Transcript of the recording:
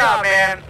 Good job, man.